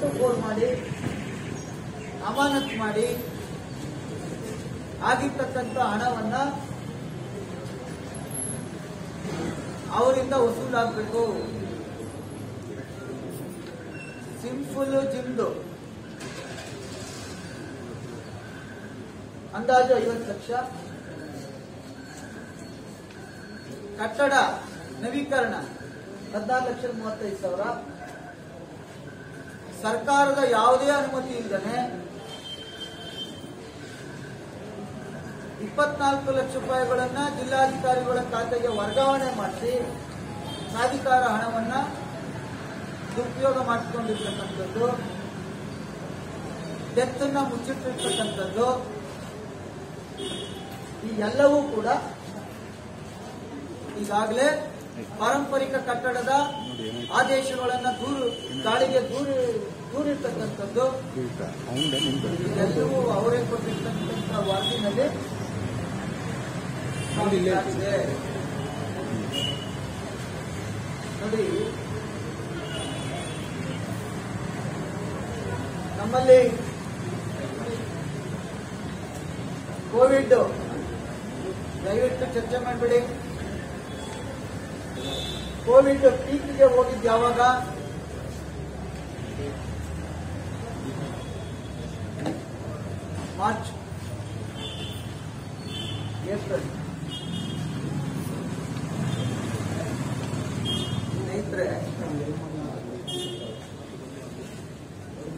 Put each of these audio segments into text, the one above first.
ಕೊಟ್ಟು ಫೋನ್ ಮಾಡಿ, ಅಮಾನತ್ ಮಾಡಿ ಆಗಿರ್ತಕ್ಕಂಥ ಹಣವನ್ನ ಅವರಿಂದ ವಸೂಲಾಗಬೇಕು. ಸಿಂಪಲ್ ಜಿಮ್ದು. ಅಂದಾಜು ಐವತ್ತು ಲಕ್ಷ. ಕಟ್ಟಡ ನವೀಕರಣ ಹದಿನಾರು ಲಕ್ಷದ ಮೂವತ್ತೈದು ಸಾವಿರ. ಸರ್ಕಾರದ ಯಾವುದೇ ಅನುಮತಿ ಇಲ್ಲದೆ ಇಪ್ಪತ್ನಾಲ್ಕು ಲಕ್ಷ ರೂಪಾಯಿಗಳನ್ನ ಜಿಲ್ಲಾಧಿಕಾರಿಗಳ ಖಾತೆಗೆ ವರ್ಗಾವಣೆ ಮಾಡಿಸಿ ಪ್ರಾಧಿಕಾರ ಹಣವನ್ನ ದುರುಪಯೋಗ ಮಾಡಿಕೊಂಡಿರ್ತಕ್ಕಂಥದ್ದು, ಡೆತ್ತನ್ನ ಮುಚ್ಚಿಟ್ಟಿರ್ತಕ್ಕಂಥದ್ದು, ಈ ಎಲ್ಲವೂ ಕೂಡ ಈಗಾಗಲೇ ಪಾರಂಪರಿಕ ಕಟ್ಟಡದ ಆದೇಶಗಳನ್ನ ದೂರು ಗಾಳಿಗೆ ದೂರಿ ದೂರಿರ್ತಕ್ಕಂಥದ್ದು ಇದೆಲ್ಲವೂ ಅವರೇ ಕೊಟ್ಟಿರ್ತಕ್ಕಂಥ ವಾರ್ಡಿನಲ್ಲಿ ಆಗಿದೆ. ನೋಡಿ ನಮ್ಮಲ್ಲಿ ಕೋವಿಡ್ ದಯವಿಟ್ಟು ಚರ್ಚೆ ಮಾಡಬೇಡಿ. ಯಾವಾಗ? ಮಾರ್ಚ್. ಏಪ್ರಿಲ್. ಸ್ನೇಹಿತರೆ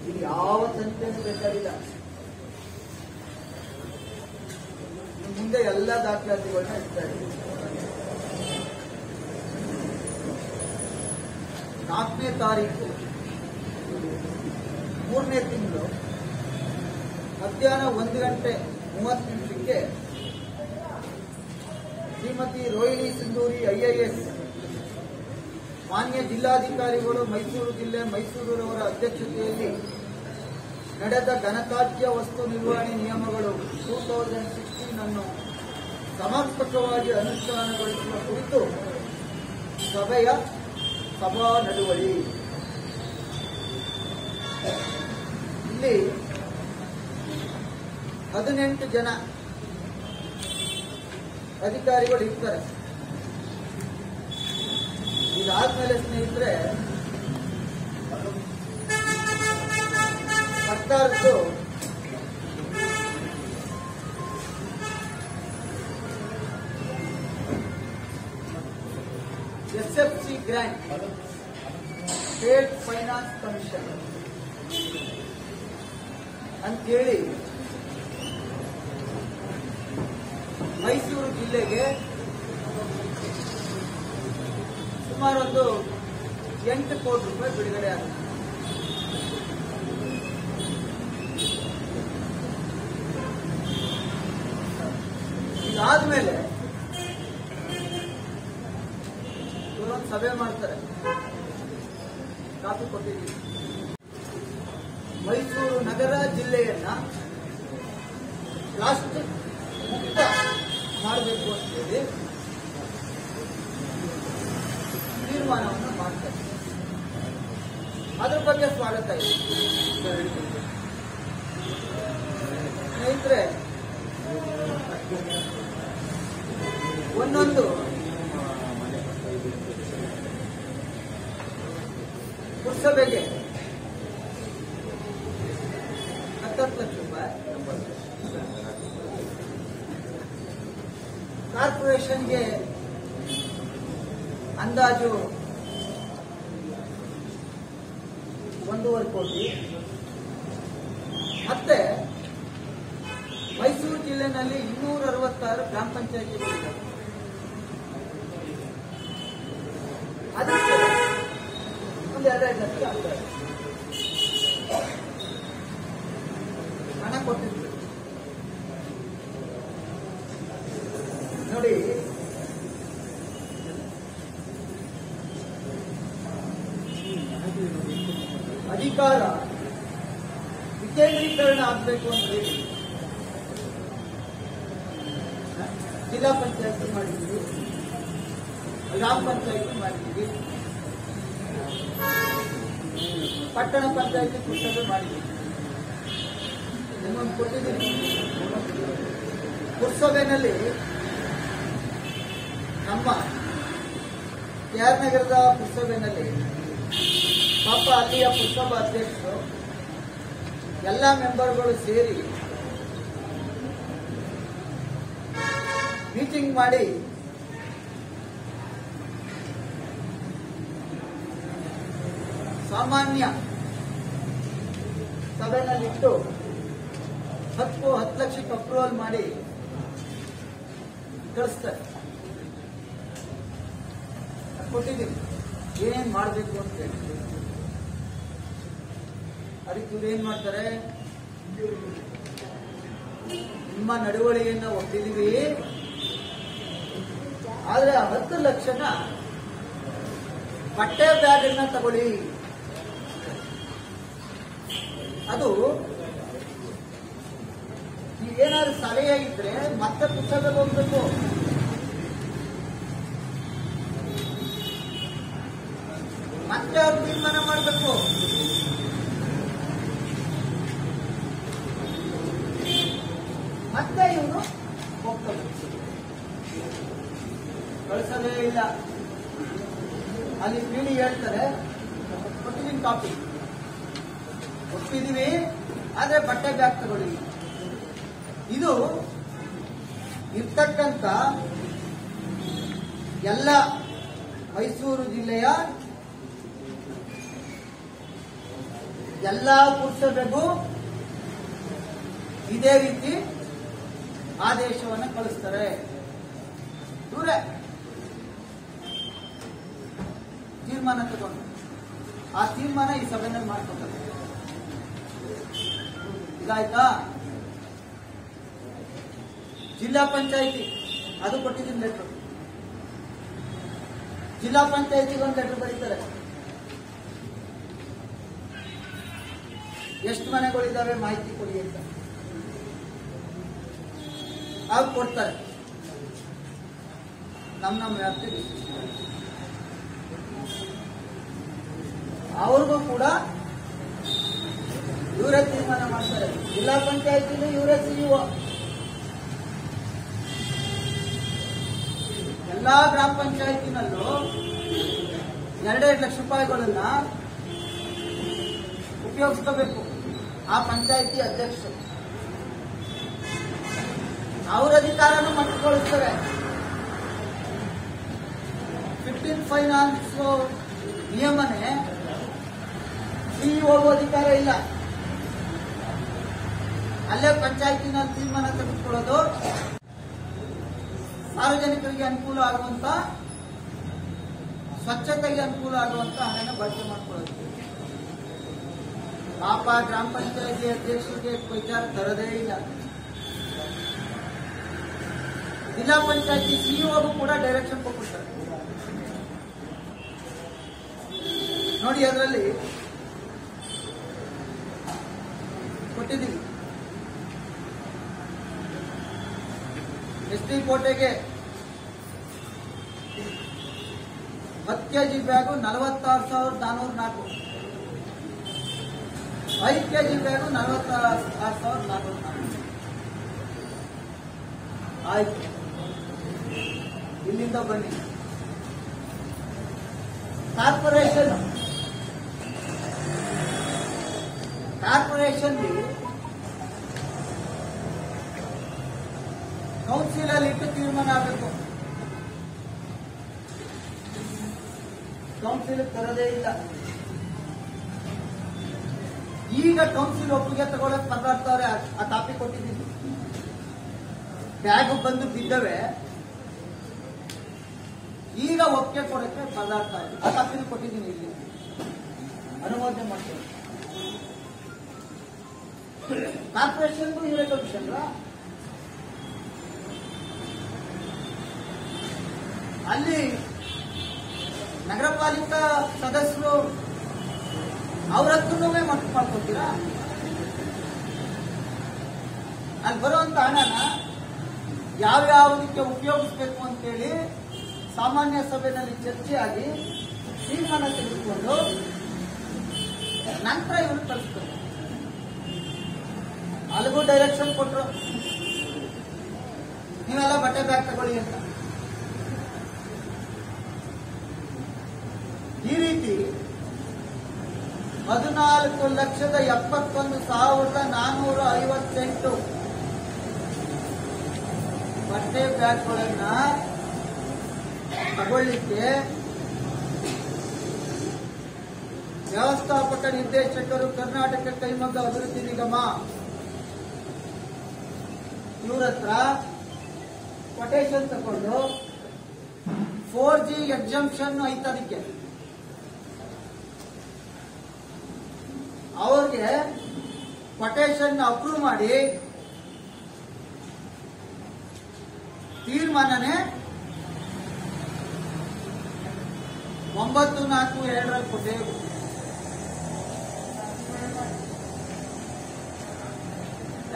ಇಲ್ಲಿ ಯಾವ ಸಂಖ್ಯೆನೂ ಬೇಕಾಗಿಲ್ಲ. ಮುಂದೆ ಎಲ್ಲ ದಾಖಲಾತಿಗಳನ್ನ ಇಡ್ತಾರೆ ನಾಲ್ಕನೇ ತಾರೀಕು. ಮೂರನೇ ತಿಂಗಳು ಮಧ್ಯಾಹ್ನ ಒಂದು ಗಂಟೆ ಮೂವತ್ತು ನಿಮಿಷಕ್ಕೆ ಶ್ರೀಮತಿ ರೋಹಿಣಿ ಸಿಂಧೂರಿ ಐಎಎಸ್ ಮಾನ್ಯ ಜಿಲ್ಲಾಧಿಕಾರಿಗಳು ಮೈಸೂರು ಜಿಲ್ಲೆ ಮೈಸೂರವರ ಅಧ್ಯಕ್ಷತೆಯಲ್ಲಿ ನಡೆದ ಘನತಾಜ್ಯ ವಸ್ತು ನಿರ್ವಹಣೆ ನಿಯಮಗಳು ಟೂ ತೌಸಂಡ್ ಸಿಕ್ಸ್ಟೀನ್ ಅನ್ನು ಸಮರ್ಪಕವಾಗಿ ಅನುಷ್ಠಾನಗೊಳಿಸುವ ಕುರಿತು ಸಭೆಯ ಸಭಾ ನಡುವಳಿ ಇಲ್ಲಿ ಹದಿನೆಂಟು ಜನ ಅಧಿಕಾರಿಗಳು ಇರ್ತಾರೆ. ಇದಾದ್ಮೇಲೆ ಸ್ನೇಹಿತರೆ ಸರ್ಕಾರದ್ದು ಗ್ರಾಂಟ್ ಸ್ಟೇಟ್ ಫೈನಾನ್ಸ್ ಕಮಿಷನ್ ಅಂತೇಳಿ, ಮೈಸೂರು ಜಿಲ್ಲೆಗೆ ಸುಮಾರು ಒಂದು ಎಂಟು ಕೋಟಿ ರೂಪಾಯಿ ಬಿಡುಗಡೆ ಆಗುತ್ತೆ. ಇದಾದ್ಮೇಲೆ ಇವರೊಂದು ಸಭೆ ಮಾಡ್ತಾರೆ ಕಾಪಿ ಕೊಟ್ಟಿದ್ದೀವಿ ಮೈಸೂರು ನಗರ ಜಿಲ್ಲೆಯನ್ನ ಪ್ಲಾಸ್ಟಿಕ್ ಮುಕ್ತ ಮಾಡಬೇಕು ಅಂತ ಹೇಳಿ ತೀರ್ಮಾನವನ್ನು ಮಾಡ್ತಾರೆ. ಅದ್ರ ಬಗ್ಗೆ ಸ್ವಾಗತ ಇದೆ. ಸ್ನೇಹಿತರೆ ಒಂದೊಂದು ಪುರಸಭೆಗೆ ಹತ್ತತ್ತು ಲಕ್ಷ ರೂಪಾಯಿ ಕಾರ್ಪೊರೇಷನ್ಗೆ ಅಂದಾಜು ಒಂದೂವರೆ ಕೋಟಿ. ಮತ್ತೆ ಮೈಸೂರು ಜಿಲ್ಲೆನಲ್ಲಿ ಇನ್ನೂರ ಅರವತ್ತಾರು ಗ್ರಾಮ ಪಂಚಾಯತಿ ಒಂದು ಎರಡೆರಡು ಲಕ್ಷ ಹಣ ಕೊಟ್ಟಿದ್ರು ನೋಡಿ ಅಧಿಕಾರ ವಿಕೇಂದ್ರೀಕರಣ ಆಗಬೇಕು ಅಂತ ಹೇಳಿ ಜಿಲ್ಲಾ ಪಂಚಾಯತ್ ಮಾಡಿದ್ದೀವಿ ಗ್ರಾಮ ಪಂಚಾಯತ್ ಮಾಡಿದ್ದೀವಿ ಪಟ್ಟಣ ಪಂಚಾಯತಿ ಪುಸ್ತಕ ಮಾಡಿದ್ದೀವಿ ನಿಮ್ಮನ್ನು ಕೊಟ್ಟಿದ್ದೀನಿ. ಪುರಸಭೆಯಲ್ಲಿ ನಮ್ಮ ಆರ್ ನಗರದ ಪುರಸಭೆಯಲ್ಲಿ ಪಾಪ ಅಲ್ಲಿಯ ಪುರಸಭಾ ಅಧ್ಯಕ್ಷರು, ಎಲ್ಲ ಮೆಂಬರ್ಗಳು ಸೇರಿ ಮೀಟಿಂಗ್ ಮಾಡಿ. ಸಾಮಾನ್ಯ ಸಭೆನಲ್ಲಿಟ್ಟು ಹತ್ತು ಹತ್ತು ಲಕ್ಷಕ್ಕೆ ಅಪ್ರೂವಲ್ ಮಾಡಿ ಕಳಿಸ್ತಾರೆ. ಕೊಟ್ಟಿದ್ದೀವಿ ಏನ್ ಮಾಡಬೇಕು ಅಂತ ಹೇಳಿ ಅದಕ್ಕೆ ಇವ್ರು ಏನ್ ಮಾಡ್ತಾರೆ? ನಿಮ್ಮ ನಡವಳಿಕೆಯನ್ನ ಒಪ್ಪಿದೀವಿ ಆದ್ರೆ ಆ ಹತ್ತು ಲಕ್ಷನ ಬಟ್ಟೆ ಬ್ಯಾಗ್ ಅನ್ನ ತಗೊಳ್ಳಿ. ಅದು ಏನಾದ್ರು ಸಲಹೆ ಇದ್ರೆ ಮತ್ತೆ ಪುಸ್ತಕ ಹೋಗ್ಬೇಕು ಮತ್ತೆ ಅವ್ರು ತೀರ್ಮಾನ ಮಾಡಬೇಕು ಮತ್ತೆ ಇವನು ಹೋಗ್ತಾರೆ ಕಳಿಸಲೇ ಇಲ್ಲ ಪೀಳಿ ಹೇಳ್ತಾರೆ ಕೊಟ್ಟಿದ್ದೀನಿ ಕಾಪಿ ಒಪ್ಪಿದೀವಿ ಆದ್ರೆ ಬಟ್ಟೆ ಬ್ಯಾಗ್ ತಗೊಳ್ಳಿ. ಇದು ಇರ್ತಕ್ಕಂಥ ಎಲ್ಲ ಮೈಸೂರು ಜಿಲ್ಲೆಯ ಎಲ್ಲಾ ಪುರುಷರಿಗೂ ಇದೇ ರೀತಿ ಆದೇಶವನ್ನು ಕಳಿಸ್ತಾರೆ. ಇವರೇ ತೀರ್ಮಾನ ತಗೊಂಡು. ಆ ತೀರ್ಮಾನ ಈ ಸಭೆಯಲ್ಲಿ ಮಾಡ್ಕೊತಾರೆ. ಇದಾಯ್ತಾ ಜಿಲ್ಲಾ ಪಂಚಾಯಿತಿ, ಅದು ಕೊಟ್ಟಿದ್ದೀನಿ ಲೆಟ್ರು ಜಿಲ್ಲಾ ಪಂಚಾಯತಿಗೆ ಒಂದು ಲೆಟರ್ ಬರೀತಾರೆ. ಎಷ್ಟು ಮನೆಗಳಿದ್ದಾವೆ ಮಾಹಿತಿ ಕೊಡಿ ಅಂತ. ಅವ್ರು ಕೊಡ್ತಾರೆ. ನಮ್ಮ ನಮ್ಮ ವ್ಯಾಪ್ತಿಗೆ ಅವ್ರಿಗೂ ಕೂಡ ಇವರೇ ತೀರ್ಮಾನ ಮಾಡ್ತಾರೆ. ಜಿಲ್ಲಾ ಪಂಚಾಯತಿಯಲ್ಲಿ ಇವರೇ ಸಿಇಒ. ಎಲ್ಲಾ ಗ್ರಾಮ ಪಂಚಾಯತಿನಲ್ಲೂ ಎರಡೆರಡು ಲಕ್ಷ ರೂಪಾಯಿಗಳನ್ನ ಉಪಯೋಗಿಸ್ಕೋಬೇಕು. ಆ ಪಂಚಾಯತಿ ಅಧ್ಯಕ್ಷರು. ಅವ್ರ ಅಧಿಕಾರನೂ ಮಟ್ಟಿಕೊಳ್ಳುತ್ತಾರೆ ಫಿಫ್ಟೀನ್ ಫೈನಾನ್ಸ್ ನಿಯಮನೆ ಸಿಇಒ ಅಧಿಕಾರ ಇಲ್ಲ. ಅಲ್ಲೇ ಪಂಚಾಯತಿನಲ್ಲಿ ತೀರ್ಮಾನ ತೆಗೆದುಕೊಳ್ಳೋದು ಸಾರ್ವಜನಿಕರಿಗೆ ಅನುಕೂಲ ಆಗುವಂತ, ಸ್ವಚ್ಛತೆಗೆ ಅನುಕೂಲ ಆಗುವಂತ ಹಣನ ಬಳಕೆ ಮಾಡಿಕೊಳ್ಳೋದು. ಪಾಪ ಗ್ರಾಮ ಪಂಚಾಯತಿ ಅಧ್ಯಕ್ಷರಿಗೆ ವಿಚಾರ ತರದೇ ಇಲ್ಲ. ಜಿಲ್ಲಾ ಪಂಚಾಯತಿ ಸಿಇಒಗೂ ಕೂಡ ಡೈರೆಕ್ಷನ್ ಕೊಟ್ಟಿರ್ತಾರೆ ನೋಡಿ, ಅದರಲ್ಲಿ ಕೊಟ್ಟಿದ್ದೀವಿ. ಎಸ್ ಟಿ ಕೋಟೆಗೆ ಹತ್ತು ಕೆಜಿ ಬ್ಯಾಗು ನಲವತ್ತಾರು ಸಾವಿರದ ನಾನೂರ ನಾಲ್ಕು. ಐದು ಕೆಜಿ ಬ್ಯಾಗು ನಲವತ್ತಾರು ಸಾವಿರದ ನಾನೂರ ನಾಲ್ಕು. ಆಯ್ತು. ಇಲ್ಲಿಂದ ಬನ್ನಿ. ಕಾರ್ಪೊರೇಷನ್. ಕಾರ್ಪೊರೇಷನ್ ಕೌನ್ಸಿಲ್ ಅಲ್ಲಿ ಇಟ್ಟು ತೀರ್ಮಾನ ಆಗಬೇಕು. ಕೌನ್ಸಿಲ್ ತರದೇ ಇಲ್ಲ. ಈಗ ಕೌನ್ಸಿಲ್ ಒಪ್ಪಿಗೆ ತಗೊಳಕ್ ಮಾತಾಡ್ತಾವ್ರೆ ಆ ಟಾಪಿಕ್ ಕೊಟ್ಟಿದ್ದೀನಿ. ಬ್ಯಾಗ್ ಬಂದು ಬಿದ್ದವೆ. ಈಗ ಒಪ್ಪಿಗೆ ಕೊಡಕ್ಕೆ ಪದಾರ್ಥ ಆ ಟಾಪಿಕ್ ಕೊಟ್ಟಿದ್ದೀನಿ ಇಲ್ಲಿ. ಅನುಮೋದನೆ ಮಾಡ್ತೇವೆ ಕಾರ್ಪೊರೇಷನ್ಗೂ ಇವರೇ ಕಮಿಷನ್ ಅಲ್ಲಿ ನಗರ ಪಾಲಿಕಾ ಸದಸ್ಯರು ಅವ್ರ ಹತ್ರನೂ ಮಟ್ಟು ಮಾಡ್ಕೊತೀರಾ? ಅಲ್ಲಿ ಬರುವಂತ ಹಣನ ಯಾವ್ಯಾವದಕ್ಕೆ ಉಪಯೋಗಿಸ್ಬೇಕು ಅಂತೇಳಿ ಸಾಮಾನ್ಯ ಸಭೆಯಲ್ಲಿ ಚರ್ಚೆ ಆಗಿ ತೀರ್ಮಾನ ತೆಗೆದುಕೊಂಡು ನಂತರ ಇವರು ಕಳಿಸ್ತಾರೆ. ಅಲ್ಲಿಗೂ ಡೈರೆಕ್ಷನ್ ಕೊಟ್ಟರು ನೀವೆಲ್ಲ ಬಟ್ಟೆ ಬ್ಯಾಗ್ ತಗೊಳ್ಳಿ ಅಂತ. ಈ ರೀತಿ ಹದಿನಾಲ್ಕು ಲಕ್ಷದ ಎಪ್ಪತ್ತೊಂದು ಸಾವಿರದ ನಾನೂರ ಐವತ್ತೆಂಟು ಬಟ್ಟೆ ಬ್ಯಾಗ್ಗಳನ್ನ ತಗೊಳ್ಳಿಕ್ಕೆ ವ್ಯವಸ್ಥಾಪಕ ನಿರ್ದೇಶಕರು ಕರ್ನಾಟಕ ಕೈಮಗ್ಗ ಅಭಿವೃದ್ಧಿ ನಿಗಮ ಇವರತ್ರ ಕೊಟೇಶನ್ ತಗೊಂಡು ಫೋರ್ ಜಿ ಎಕ್ಸಾಮ್ಷನ್ ಐತೆ ಅವ್ರಿಗೆ ಕೊಟೇಶನ್ ಅಪ್ರೂವ್ ಮಾಡಿ ತೀರ್ಮಾನನೇ ಒಂಬತ್ತು ನಾಲ್ಕು ಎರಡರಲ್ಲಿ ಕೊಟ್ಟೆವು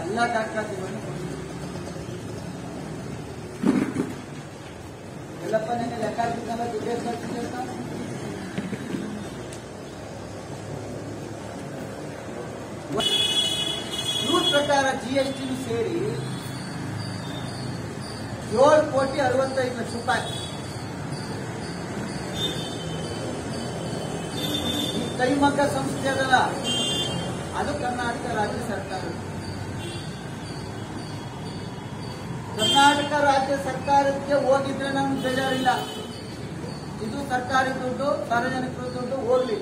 ಎಲ್ಲ ದಾಖಲಾತಿಗಳನ್ನು ಕೊಟ್ಟಿದ್ದೀವಿ. ಎಲ್ಲಪ್ಪ ನಿನ್ನೆ ಲೆಕ್ಕ ಹಾಕಿದ್ನಲ್ಲ ದುಡ್ಡು ಖರ್ಚಿಗೆ ಅಂತ ಇವ್ರ ಪ್ರಕಾರ ಜಿ ಸೇರಿ ಏಳು ಕೋಟಿ ಅರವತ್ತೈದು ಲಕ್ಷ ರೂಪಾಯಿ. ಈ ಕೈಮಗ್ಗ ಸಂಸ್ಥೆ ಅದಲ್ಲ. ಅದು ಕರ್ನಾಟಕ ರಾಜ್ಯ ಸರ್ಕಾರ. ಕರ್ನಾಟಕ ರಾಜ್ಯ ಸರ್ಕಾರಕ್ಕೆ ಹೋಗಿದ್ರೆ ನಮ್ಗೆ ಬೇಜಾರಿಲ್ಲ. ಇದು ಸರ್ಕಾರಿ ದುಡ್ಡು, ಸಾರ್ವಜನಿಕರ ದುಡ್ಡು, ಹೋಗ್ಲಿ.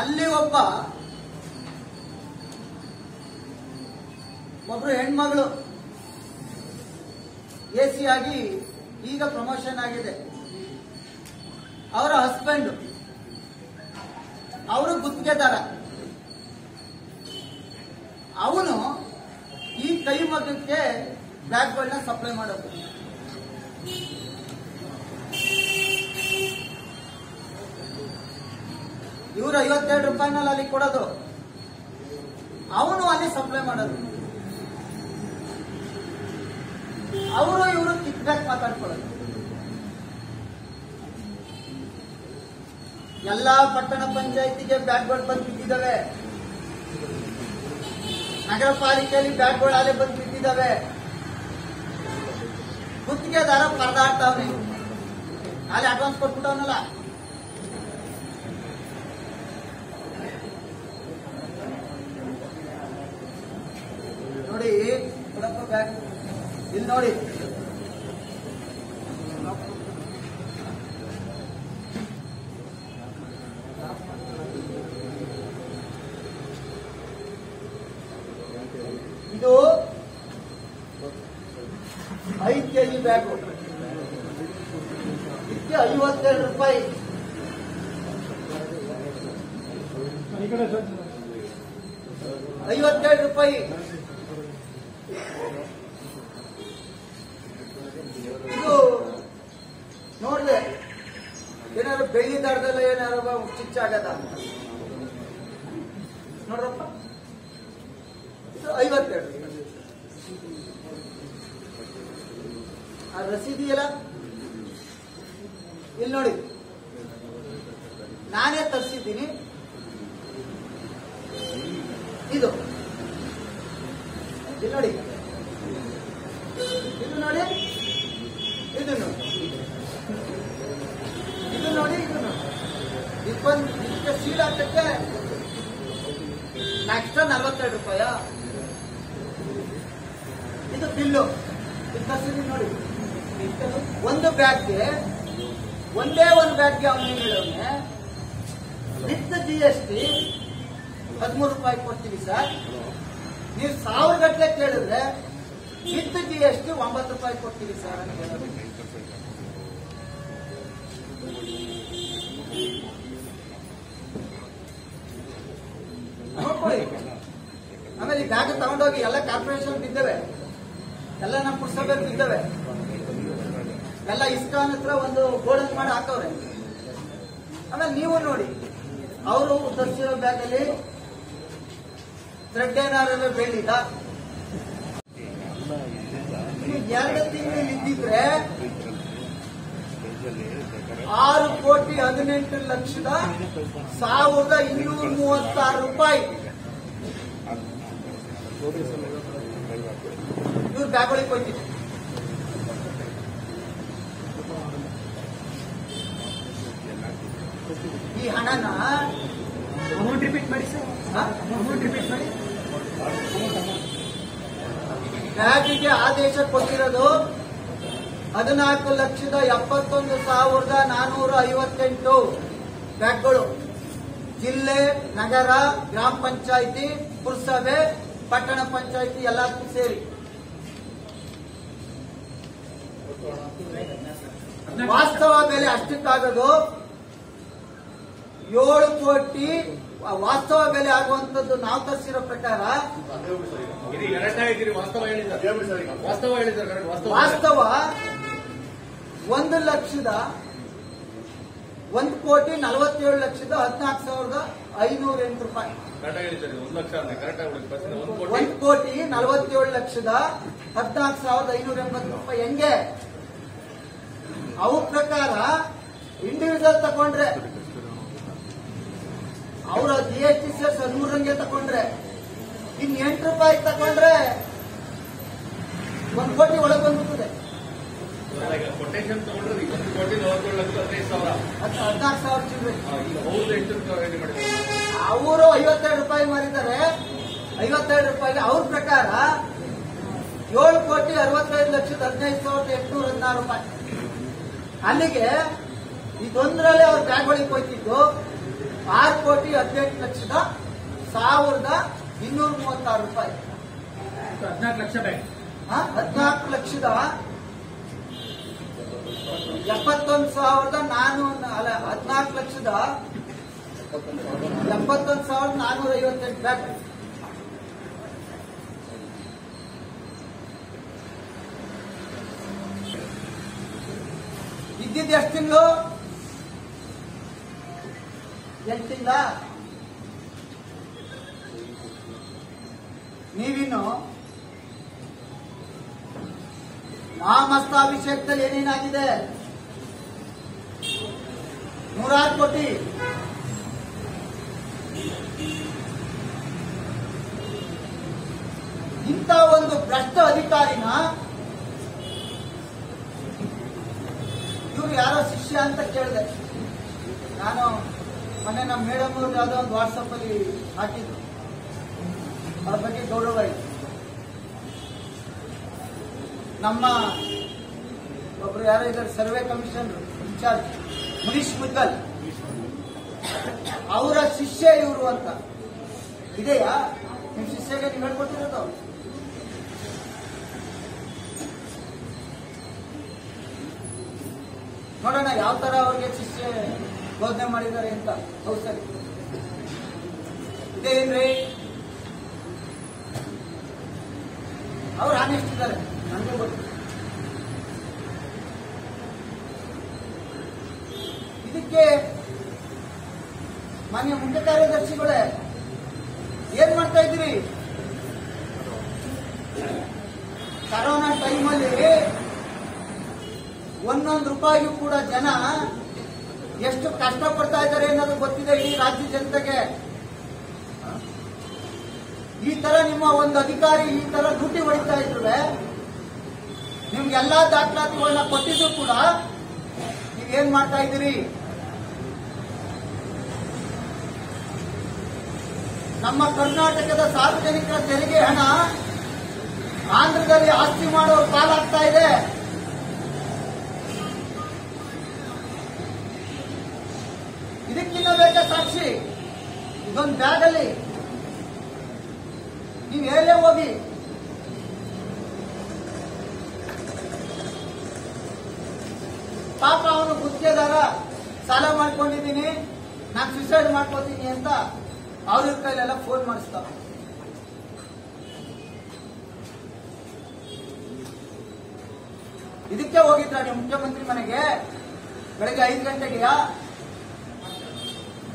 ಅಲ್ಲಿ ಒಬ್ಬ ಒಬ್ರು ಹೆಣ್ಮಗಳು ಎ ಸಿ ಆಗಿ ಈಗ ಪ್ರಮೋಷನ್ ಆಗಿದೆ. ಅವರ ಹಸ್ಬೆಂಡ್ ಅವರು ಗುತ್ತಿಗೆದಾರ. ಅವನು ಈ ಕೈ ಮಗಕ್ಕೆ ಬ್ಯಾಗ್ಗಳನ್ನ ಸಪ್ಲೈ ಮಾಡೋದು. ಇವರು ಐವತ್ತೆರಡು ರೂಪಾಯಿನಲ್ಲಿ ಅಲ್ಲಿ ಕೊಡೋದು. ಅವನು ಅಲ್ಲಿ ಸಪ್ಲೈ ಮಾಡೋದು. ಅವರು ಇವರು ತಿಕ್ಕಬೇಕು ಮಾತಾಡ್ಕೊಳ್ಳೋದು. ಎಲ್ಲಾ ಪಟ್ಟಣ ಪಂಚಾಯತಿಗೆ ಬ್ಯಾಟ್ಗಳು ಬಂದು ಬಿದ್ದಿದ್ದಾವೆ ನಗರ ಪಾಲಿಕೆಯಲ್ಲಿ ಬ್ಯಾಟ್ಗಳು ಅಲ್ಲೇ ಬಂದು ಬಿದ್ದಿದ್ದಾವೆ ಗುತ್ತಿಗೆದಾರ ಪರದಾಡ್ತಾವ್ರಿ. ಅಲ್ಲಿ ಅಡ್ವಾನ್ಸ್ ಕೊಟ್ಬಿಟ್ಟವನಲ್ಲ. ನೋಡಿ, ಕೊಡಪ್ಪ ಬ್ಯಾಗ್ ಇಲ್ಲಿ ನೋಡಿ. ಇದು ಐದು ಕೆಜಿ ಬ್ಯಾಗು ಇದಕ್ಕೆ ಐವತ್ತೆರಡು ರೂಪಾಯಿ. ಐವತ್ತೆರಡು ರೂಪಾಯಿ ಇದು ನೋಡ್ದೆ ಏನಾದ್ರು ಬೆಳ್ಳಿ ದಾರದಲ್ಲ ಏನಾದ್ರು ಆಗದ ನೋಡ್ರಪ್ಪ. ಇದು ಐವತ್ತೆರಡು. ಆ ರಸೀದಿ ಎಲ್ಲ ಇಲ್ಲಿ ನೋಡಿ. ನಾನೇ ತರಿಸಿದ್ದೀನಿ. ಇದು. ಇಲ್ಲಿ ನೋಡಿ. ಇದು ನೋಡಿ. ಇದು ನೋಡಿ. ಇದಕ್ಕೊಂದು ಇದಕ್ಕೆ ಸೀಲ್ ಹಾಕಕ್ಕೆ ಎಕ್ಸ್ಟ್ರಾ ನಲ್ವತ್ತೆರಡು ರೂಪಾಯ? ಇದು ಬಿಲ್ಲು. ಇದು ನೋಡಿ. ಒಂದು ಬ್ಯಾಗ್ಗೆ, ಒಂದೇ ಒಂದು ಬ್ಯಾಗ್ಗೆ ಅವನು ಹೇಳೋನೆ ವಿತ್ ಜಿ ಎಸ್ ಟಿ ಹದಿಮೂರು ರೂಪಾಯಿ ಕೊಡ್ತೀವಿ ಸರ್. ನೀವು ಸಾವಿರ ಗಟ್ಟಲೆ ಕೇಳಿದ್ರೆ ವಿತ್ ಜಿ ಎಸ್ ಟಿ ಒಂಬತ್ತು ರೂಪಾಯಿ ಕೊಡ್ತೀವಿ ಸರ್ ಅಂತ ಹೇಳೋದು ನೋಡ್ಕೊಳ್ಳಿ. ಆಮೇಲೆ ಈ ಬ್ಯಾಗ್ ತಗೊಂಡೋಗಿ ಎಲ್ಲ ಕಾರ್ಪೊರೇಷನ್ ಬಿದ್ದವೆ ಎಲ್ಲ ನಮ್ಮ ಪುರಸಭೆ ಬಿದ್ದವೆ ಎಲ್ಲ ಇಸ್ಕಾನ್ ಹತ್ರ ಒಂದು ಗೋಡನ್ ಮಾಡಿ ಹಾಕವ್ರೆ. ಆಮೇಲೆ ನೀವು ನೋಡಿ, ಅವರು ತರಿಸಿರೋ ಬ್ಯಾಗಲ್ಲಿ ಥ್ರೆಡ್ ಏನಾರು ಬೆಳ್ಳಿದ ಎರಡು ತಿಂಗಳು ಇದ್ದಿದ್ರೆ ಆರು ಕೋಟಿ ಹದಿನೆಂಟು ಲಕ್ಷದ ಸಾವಿರದ ಇನ್ನೂರ ಮೂವತ್ತಾರು ರೂಪಾಯಿ ಇವ್ರು ಬ್ಯಾಗೊಳಗೆ ಕೊಟ್ಟಿದೆ ಈ ಹಣನ ಅಮೌಂಟ್ ರಿಪೀಟ್ ಮಾಡಿ ಸರ್? ಅಮೌಂಟ್ ರಿಪೀಟ್ ಮಾಡಿ ಬ್ಯಾಗಿಗೆ ಆದೇಶ ಕೊಟ್ಟಿರೋದು ಹದಿನಾಲ್ಕು ಲಕ್ಷದ ಎಪ್ಪತ್ತೊಂದು ಸಾವಿರದ ನಾನೂರ ಐವತ್ತೆಂಟು ಬ್ಯಾಗ್ಗಳು. ಜಿಲ್ಲೆ ನಗರ ಗ್ರಾಮ ಪಂಚಾಯಿತಿ ಪುರಸಭೆ ಪಟ್ಟಣ ಪಂಚಾಯಿತಿ ಎಲ್ಲದಕ್ಕೂ ಸೇರಿ. ವಾಸ್ತವ ಬೆಲೆ ಅಷ್ಟಕ್ಕಾಗದು ಏಳು ಕೋಟಿ ವಾಸ್ತವ ಬೆಲೆ ಆಗುವಂತದ್ದು ನಾವು ತರಿಸಿರೋ ಪ್ರಕಾರ ಇದು ಕರೆಕ್ಟ್ ಆಗಿರಿ ವಾಸ್ತವ ಒಂದು ಲಕ್ಷದ ಒಂದು ಕೋಟಿ ನಲವತ್ತೇಳು ಲಕ್ಷದ ಹದಿನಾಲ್ಕು ಸಾವಿರದ ಐನೂರ ಎಂಟು ರೂಪಾಯಿ ಒಂದು ಕೋಟಿ. ನಲವತ್ತೇಳು ಲಕ್ಷದ ಹದಿನಾಲ್ಕು ಸಾವಿರದ ಐನೂರ ಎಂಬತ್ತು ರೂಪಾಯಿ. ಹೆಂಗೆ? ಅವ್ರ ಪ್ರಕಾರ ಇಂಡಿವಿಜುವಲ್ ತಕೊಂಡ್ರೆ ಅವರ ಜಿ ಎಸ್ ಟಿ ಸೇರ್ಸ್ ಹದಿಮೂರಂಗೆ ತಕೊಂಡ್ರೆ ಇನ್ ಎಂಟು ರೂಪಾಯಿ ತಕೊಂಡ್ರೆ ಒಂದು ಕೋಟಿ ಒಳಗೆ ಬಂದ್ಬಿಡ್ತದೆ ಈಗ ಕೊಟೇಶನ್ ತಗೊಂಡ್ರೆ ಈಗ ಒಂದು ಕೋಟಿ ನಲವತ್ತೇಳು ಲಕ್ಷ ಹದಿನೈದು ಸಾವಿರ. ಹದಿನಾಲ್ಕು ಸಾವಿರ ಚಿಲ್ಲರೆ. ಈಗ ಹೌದು ಎಷ್ಟು ಅವರು ಐವತ್ತೆರಡು ರೂಪಾಯಿ ಮಾರಿದ್ದಾರೆ. ಐವತ್ತೆರಡು ರೂಪಾಯಿಗೆ ಅವ್ರ ಪ್ರಕಾರ ಏಳು ಕೋಟಿ ಅರವತ್ತೈದು ಲಕ್ಷದ ಹದಿನೈದು ಸಾವಿರದ ಎಂಟುನೂರ ಹದಿನಾರು ರೂಪಾಯಿ. ಅಲ್ಲಿಗೆ ಇದೊಂದರಲ್ಲೇ ಅವ್ರ ಬ್ಯಾಗ್ಗಳಿಗೆ ಹೋಯ್ತಿದ್ದು. ಆರು ಕೋಟಿ ಹದಿನೆಂಟು ಲಕ್ಷದ ಸಾವಿರದ ಇನ್ನೂರ ಮೂವತ್ತಾರು ರೂಪಾಯಿ. ಹದಿನಾಲ್ಕು ಲಕ್ಷ ಬ್ಯಾಂಕ್ ಹ? ಹದಿನಾಲ್ಕು ಲಕ್ಷದ ಎಪ್ಪತ್ತೊಂದು ಸಾವಿರದ ನಾನು ಅಲ್ಲ, ಹದಿನಾಲ್ಕು ಲಕ್ಷದ ಎಪ್ಪತ್ತೊಂದು ಸಾವಿರದ ನಾನ್ನೂರ ಐವತ್ತೆಂಟು ಬ್ಯಾಗ್ ಇದ್ದಿದ್ದು ಎಷ್ಟು ತಿಂಗಳು? ಎಂಟು ನೀವಿನ್ನು ನಾಮಸ್ತಾಭಿಷೇಕದಲ್ಲಿ ಏನೇನಾಗಿದೆ? ನೂರಾರು ಕೋಟಿ. ಇಂಥ ಒಂದು ಭ್ರಷ್ಟ ಅಧಿಕಾರಿನ ಇವ್ರು ಯಾರೋ ಶಿಷ್ಯ ಅಂತ ಕೇಳಿದೆ. ನಾನು ಮೊನ್ನೆ ನಮ್ಮ ಮೇಡಮ್ ಅವ್ರು ಯಾವುದೋ ಒಂದು ವಾಟ್ಸಪ್ ಅಲ್ಲಿ ಹಾಕಿದ್ರು. ಅವ್ರ ಬಗ್ಗೆ ಗೌರವ ನಮ್ಮ ಒಬ್ರು ಯಾರೋ ಇದ್ದಾರೆ, survey commissioner, in charge Munish Muddal ಅವರ ಶಿಷ್ಯ ಇವರು ಅಂತ. ಇದೆಯಾ? ನಿಮ್ ಶಿಷ್ಯಗೆ ನೀವು ಹೇಳ್ಕೊಟ್ಟಿರೋದು ನೋಡೋಣ, ಯಾವ ತರ ಅವ್ರಿಗೆ ಶಿಷ್ಯ ಬೋಧನೆ ಮಾಡಿದ್ದಾರೆ ಅಂತ ಹೌದು ಸರಿ ಇದೇನ್ರಿ? ಅವ್ರು ಆನೆಸ್ಟ್ ಇದ್ದಾರೆ ನನಗೆ ಗೊತ್ತು ಇದಕ್ಕೆ ಮಾನ್ಯ ಮುಖ್ಯ ಕಾರ್ಯದರ್ಶಿಗಳೇ ಏನ್ ಮಾಡ್ತಾ ಇದ್ರಿ ಕರೋನಾ ಟೈಮಲ್ಲಿ ಒಂದೊಂದು ರೂಪಾಯಿಗೂ ಕೂಡ ಜನ ಎಷ್ಟು ಕಷ್ಟ ಪಡ್ತಾ ಇದ್ದಾರೆ ಅನ್ನೋದು ಗೊತ್ತಿದೆ ಈ ರಾಜ್ಯ ಜನತೆಗೆ. ಈ ತರ ನಿಮ್ಮ ಒಂದು ಅಧಿಕಾರಿ ಈ ತರ ಡ್ಯೂಟಿ ಹೊಡಿತಾ ಇದ್ರೆ ನಿಮ್ಗೆಲ್ಲಾ ದಾಖಲಾತಿಗಳನ್ನ ಕೊಟ್ಟಿದ್ರು ಕೂಡ ನೀವೇನ್ ಮಾಡ್ತಾ ಇದ್ದೀರಿ? ನಮ್ಮ ಕರ್ನಾಟಕದ ಸಾರ್ವಜನಿಕರ ತೆರಿಗೆ ಹಣ ಆಂಧ್ರದಲ್ಲಿ ಆಸ್ತಿ ಮಾಡೋರು ಪಾಲಾಗ್ತಾ ಇದೆ. ಇದಕ್ಕಿನ್ನ ಬೇಕ ಸಾಕ್ಷಿ. ಇದೊಂದು ಬ್ಯಾಗ್ ಅಲ್ಲಿ ನೀವು ಹೇಳೇ ಹೋಗಿ. ಪಾಪ ಅವನು ಗುತ್ತಿಗೆದಾರ. ಸಾಲ ಮಾಡ್ಕೊಂಡಿದ್ದೀನಿ. ನಾನು ಸುಸೈಡ್ ಮಾಡ್ಕೋತೀನಿ ಅಂತ. ಅವ್ರ ಕೈಲೆಲ್ಲ ಫೋನ್ ಮಾಡಿಸ್ತಾವ ಇದಕ್ಕೆ ಹೋಗಿದ್ರ ಮುಖ್ಯಮಂತ್ರಿ ಮನೆಗೆ. ಬೆಳಗ್ಗೆ ಐದು ಗಂಟೆಗೆಯ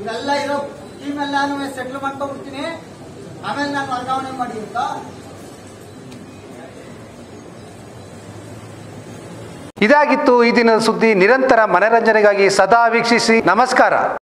ಇದೆಲ್ಲ ಇರೋ ಟೀಮ್ ಎಲ್ಲಾನು ಸೆಟ್ಲ್ ಮಾಡ್ಕೊಂಡ್ಬಿಡ್ತೀನಿ. ಆಮೇಲೆ ನಾನು ವರ್ಗಾವಣೆ ಮಾಡಿ ಅಂತ. ಇದಾಗಿತ್ತು ಈ ದಿನದ ಸುದ್ದಿ. ನಿರಂತರ ಮನರಂಜನೆಗಾಗಿ ಸದಾ ವೀಕ್ಷಿಸಿ. ನಮಸ್ಕಾರ.